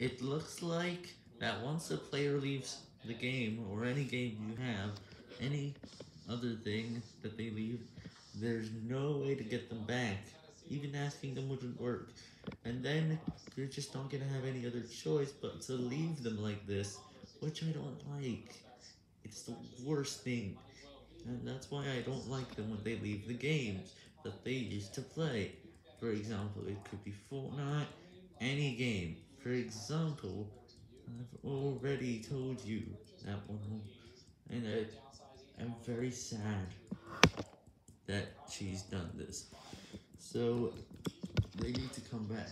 It looks like that once a player leaves the game, or any game you have, any other thing that they leave, there's no way to get them back. Even asking them wouldn't work. And then, you're just not gonna have any other choice but to leave them like this, which I don't like. It's the worst thing. And that's why I don't like them when they leave the games that they used to play. For example, it could be Fortnite, any game. For example, I've already told you that one, and I am very sad that she's done this. So, they need to come back.